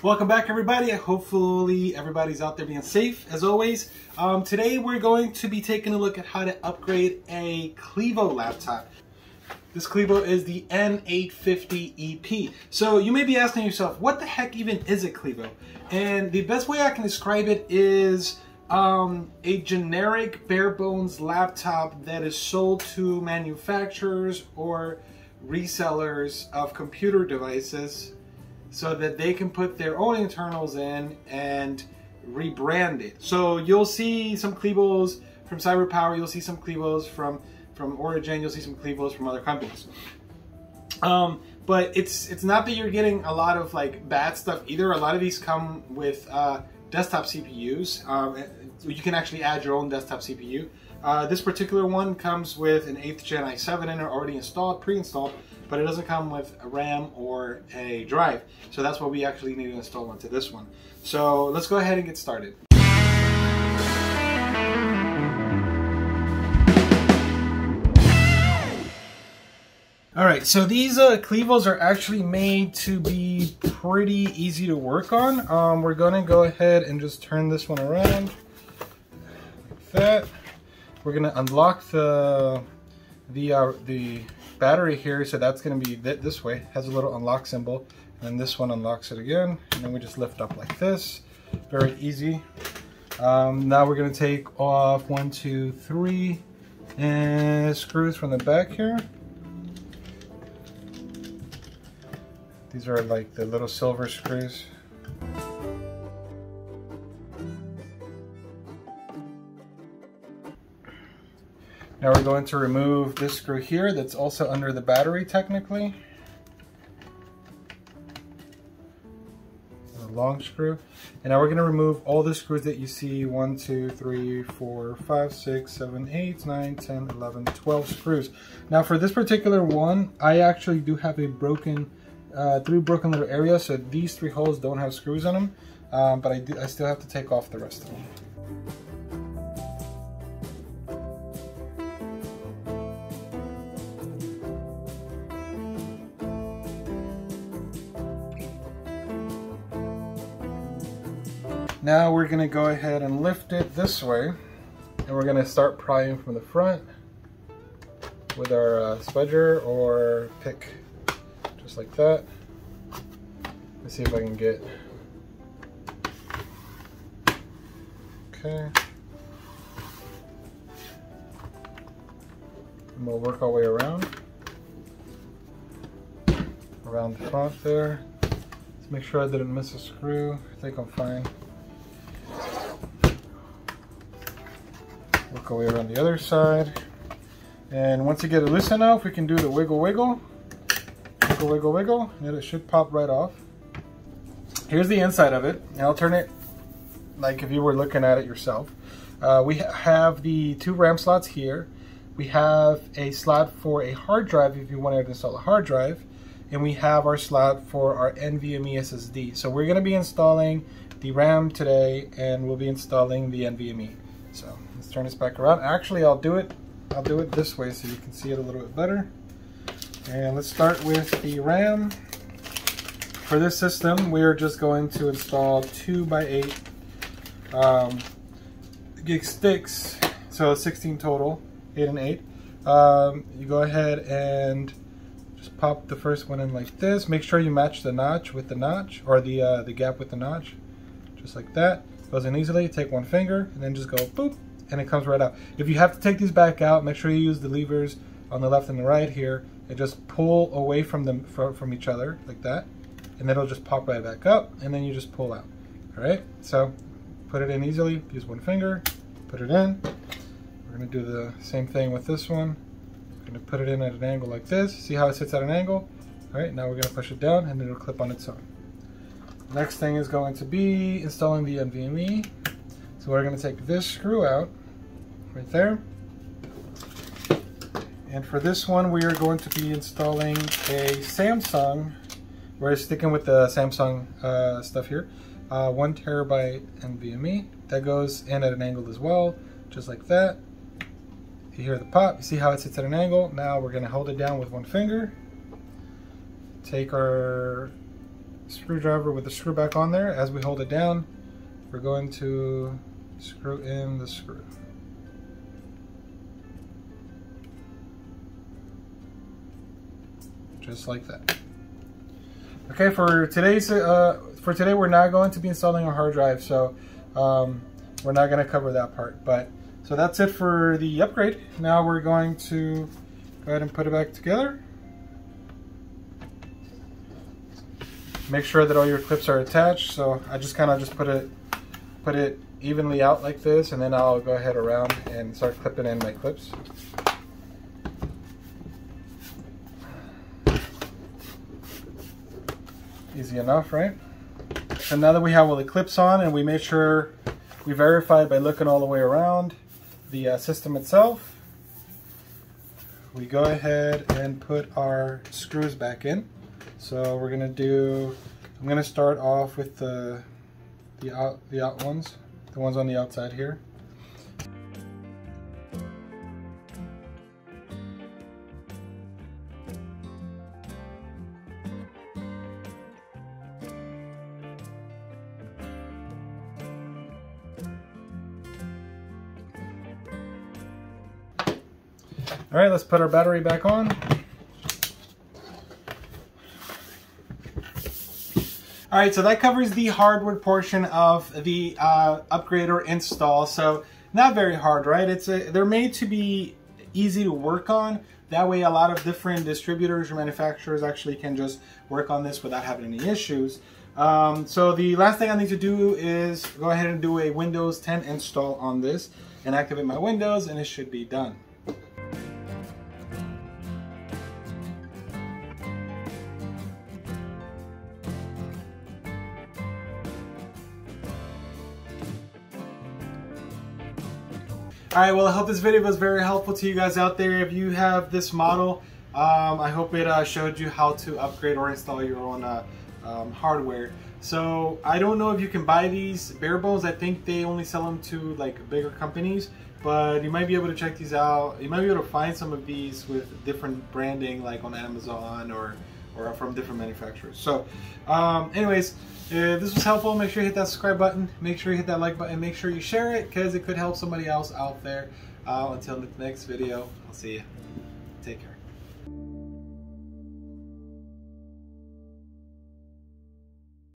Welcome back, everybody. Hopefully, everybody's out there being safe as always. Um, today, we're going to be taking a look at how to upgrade a Clevo laptop. This Clevo is the N850EP. So you may be asking yourself, what the heck even is a Clevo? And the best way I can describe it is um, a generic bare bones laptop that is sold to manufacturers or resellers of computer devices so that they can put their own internals in and rebrand it. So you'll see some Clevos from CyberPower, you'll see some Clevos from from Origin, you'll see some Clevos from other companies. Um, but it's it's not that you're getting a lot of like bad stuff either. A lot of these come with uh, desktop CPUs. Um, you can actually add your own desktop CPU. Uh, this particular one comes with an 8th gen i7 in it already installed, pre-installed, but it doesn't come with a RAM or a drive. So that's why we actually need to install onto this one. So let's go ahead and get started. All right, so these uh, Clevos are actually made to be pretty easy to work on. Um, we're gonna go ahead and just turn this one around like that. We're gonna unlock the the uh, the battery here, so that's gonna be th this way. Has a little unlock symbol, and then this one unlocks it again, and then we just lift up like this. Very easy. Um, now we're gonna take off one, two, three, and screws from the back here. These are like the little silver screws. Now we're going to remove this screw here that's also under the battery technically. A long screw. And now we're going to remove all the screws that you see, 1, 2, 3, 4, 5, 6, 7, 8, 9, 10, 11, 12 screws. Now for this particular one, I actually do have a broken uh, three broken little areas, so these three holes don't have screws in them, um, but I, do, I still have to take off the rest of them. Now we're going to go ahead and lift it this way, and we're going to start prying from the front with our uh, spudger or pick just like that. Let's see if I can get, okay. And we'll work our way around, around the front there. Let's make sure I didn't miss a screw. I think I'm fine. Work our way around the other side. And once you get it loose enough, we can do the wiggle wiggle wiggle, wiggle, wiggle, and it should pop right off. Here's the inside of it, and I'll turn it like if you were looking at it yourself. Uh, we have the two RAM slots here. We have a slot for a hard drive if you wanted to install a hard drive. And we have our slot for our NVMe SSD. So we're gonna be installing the RAM today and we'll be installing the NVMe. So let's turn this back around. Actually, I'll do it, I'll do it this way so you can see it a little bit better. And let's start with the RAM. For this system, we are just going to install 2 by 8 um, gig sticks, so 16 total, 8 and 8. Um, you go ahead and just pop the first one in like this. Make sure you match the notch with the notch, or the, uh, the gap with the notch, just like that. Goes in easily, take one finger, and then just go boop, and it comes right out. If you have to take these back out, make sure you use the levers on the left and the right here and just pull away from them from, from each other like that. And it'll just pop right back up and then you just pull out. All right so put it in easily. Use one finger. Put it in. We're going to do the same thing with this one. We're to put it in at an angle like this. See how it sits at an angle? All right now we're going to push it down and it'll clip on its own. Next thing is going to be installing the NVMe so we're going to take this screw out right there and for this one, we are going to be installing a Samsung. We're sticking with the Samsung uh, stuff here. Uh, one terabyte NVMe. That goes in at an angle as well, just like that. You hear the pop, you see how it sits at an angle. Now we're gonna hold it down with one finger. Take our screwdriver with the screw back on there. As we hold it down, we're going to screw in the screw. Just like that. Okay, for today's uh, for today, we're not going to be installing a hard drive, so um, we're not going to cover that part. But so that's it for the upgrade. Now we're going to go ahead and put it back together. Make sure that all your clips are attached. So I just kind of just put it put it evenly out like this, and then I'll go ahead around and start clipping in my clips. Easy enough, right? So now that we have all the clips on and we made sure we verified by looking all the way around the uh, system itself, we go ahead and put our screws back in. So we're gonna do, I'm gonna start off with the, the, out, the out ones, the ones on the outside here. All right, let's put our battery back on. All right, so that covers the hardware portion of the uh, upgrade or install. So not very hard, right? It's a, they're made to be easy to work on. That way, a lot of different distributors or manufacturers actually can just work on this without having any issues. Um, so the last thing I need to do is go ahead and do a Windows 10 install on this and activate my Windows and it should be done. Alright, well I hope this video was very helpful to you guys out there. If you have this model, um, I hope it uh, showed you how to upgrade or install your own uh, um, hardware. So I don't know if you can buy these bare bones. I think they only sell them to like bigger companies, but you might be able to check these out. You might be able to find some of these with different branding like on Amazon or or from different manufacturers. So um, anyways, if this was helpful, make sure you hit that subscribe button. Make sure you hit that like button. Make sure you share it because it could help somebody else out there. Uh, until the next video, I'll see you. Take care.